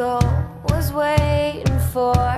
was waiting for